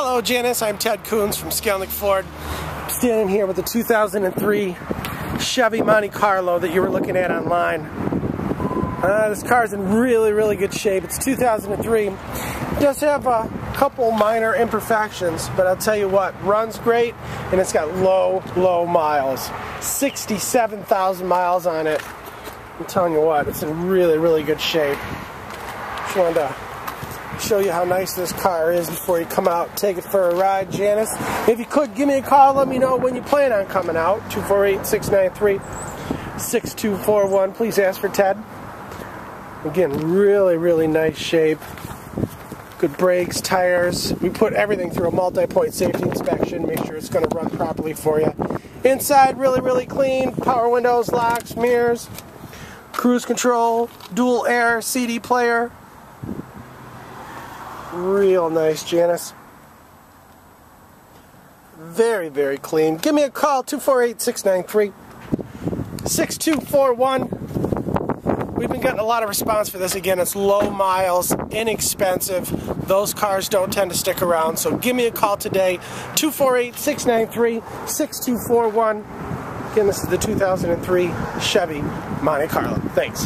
Hello, Janice. I'm Ted Coons from Skalnek Ford. I'm standing here with the 2003 Chevy Monte Carlo that you were looking at online. Uh, this car is in really, really good shape. It's 2003. It does have a couple minor imperfections, but I'll tell you what, runs great, and it's got low, low miles. 67,000 miles on it. I'm telling you what, it's in really, really good shape. Just wanted to show you how nice this car is before you come out. Take it for a ride Janice. If you could give me a call. Let me know when you plan on coming out. 248-693-6241 please ask for Ted. Again really really nice shape. Good brakes tires. We put everything through a multi-point safety inspection make sure it's going to run properly for you inside really really clean. Power windows locks mirrors cruise control dual air CD player Real nice, Janice. Very, very clean. Give me a call, 248-693-6241. We've been getting a lot of response for this. Again, it's low miles, inexpensive. Those cars don't tend to stick around. So give me a call today, 248-693-6241. Again, this is the 2003 Chevy Monte Carlo. Thanks.